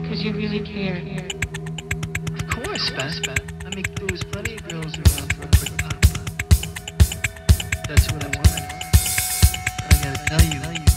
because you really care. Of course, Beth. I mean, there was plenty of girls around for a quick pop. That's what I wanted. But I gotta tell you.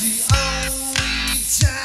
The only time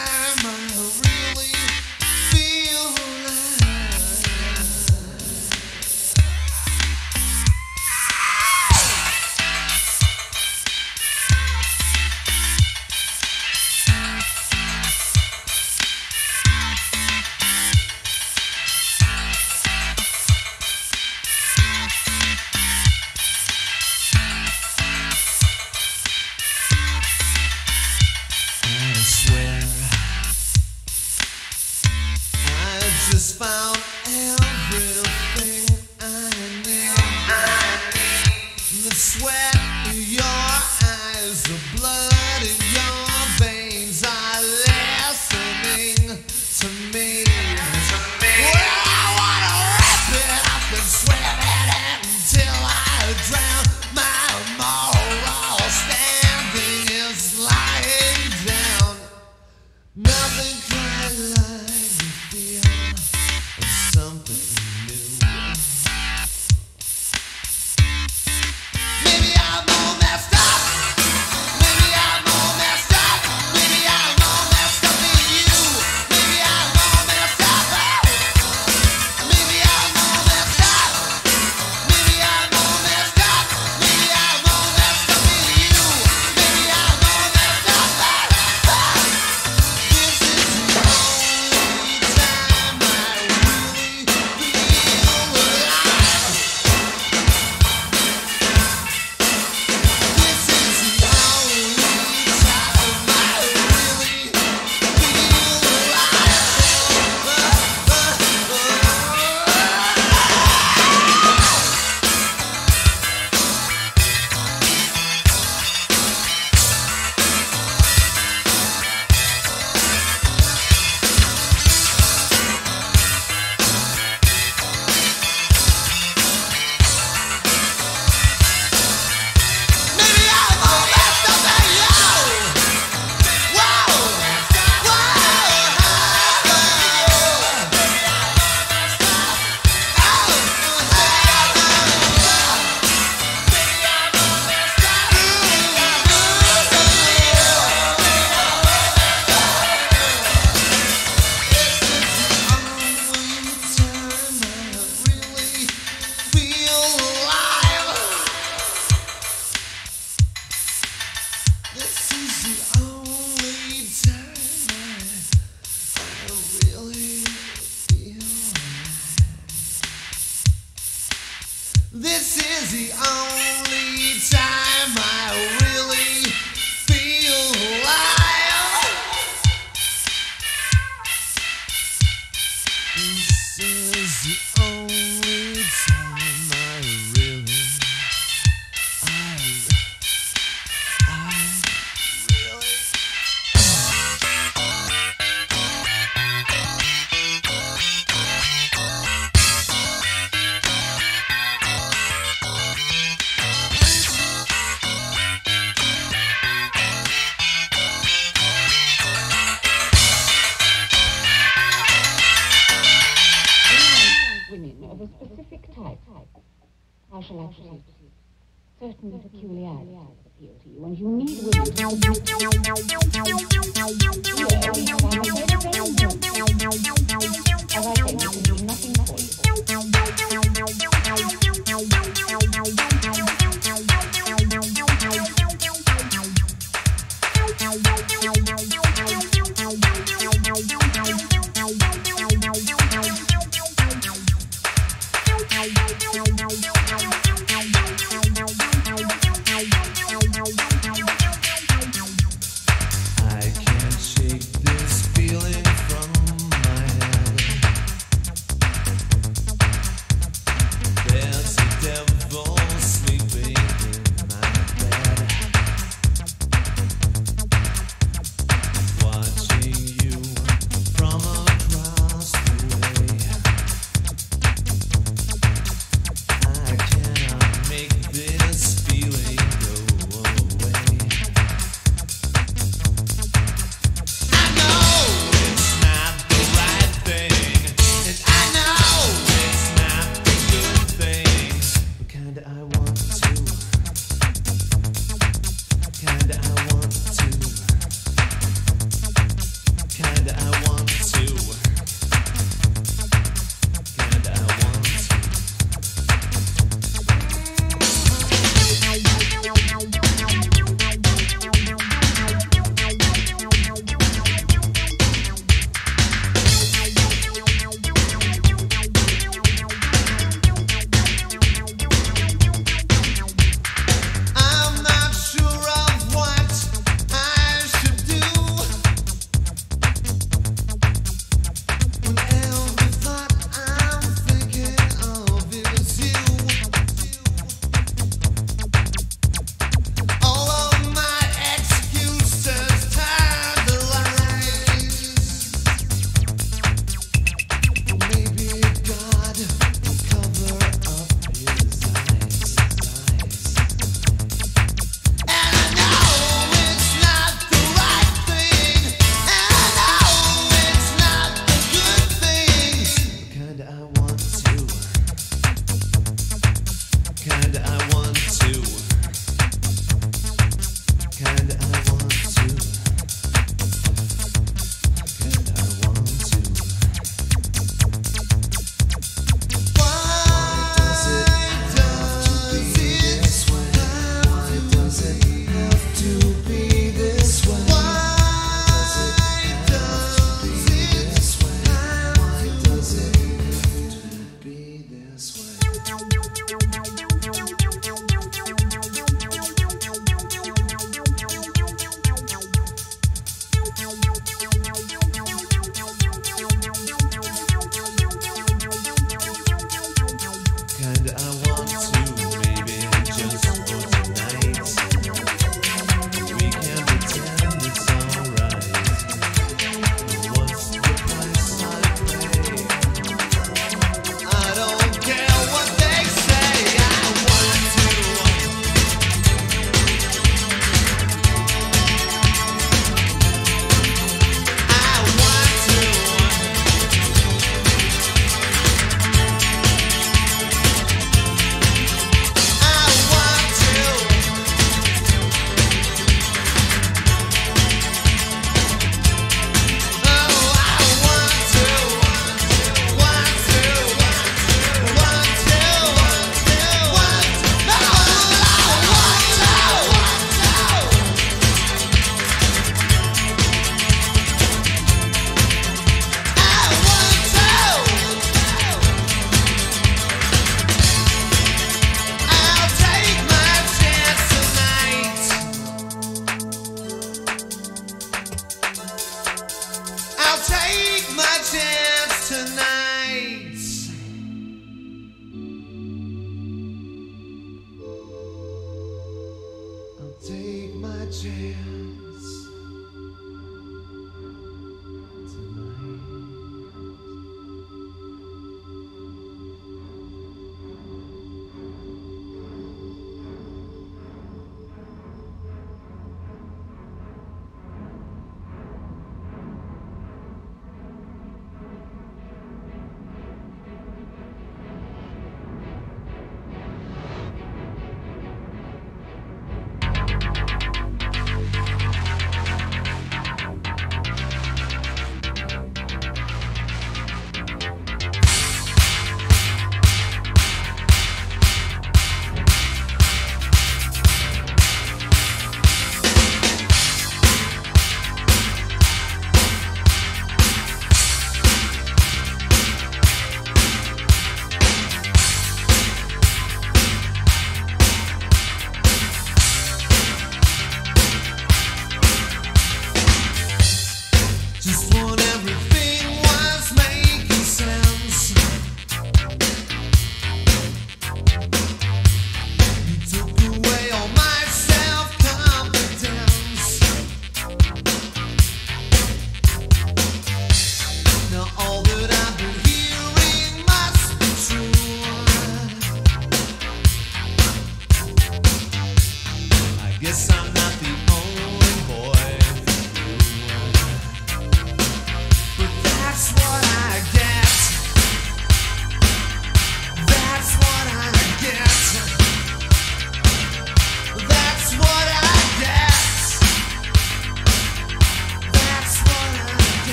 say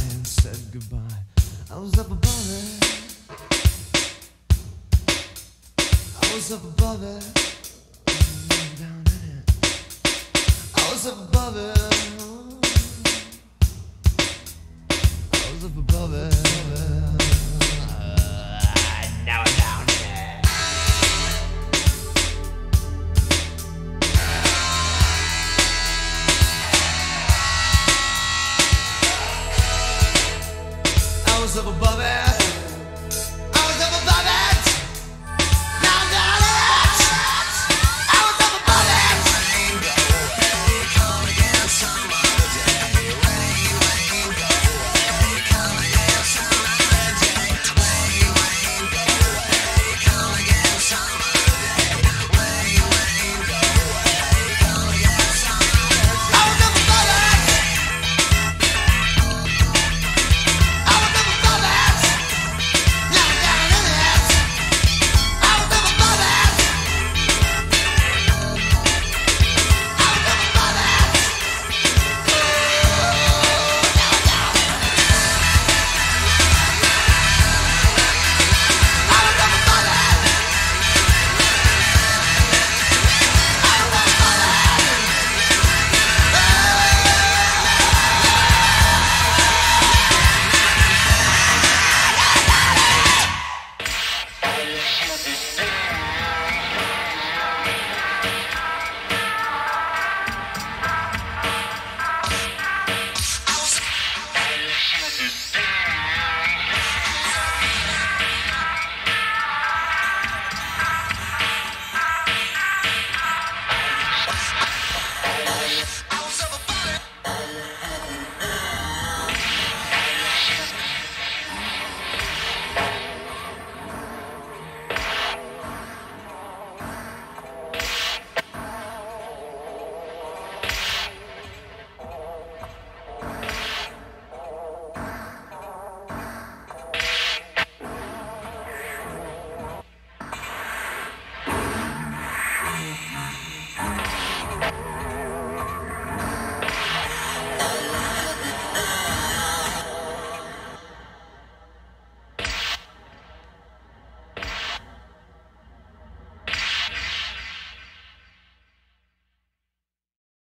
and said goodbye. I was up above it. I was up above it. Down in it. I was up above it. I was up above it. Uh, now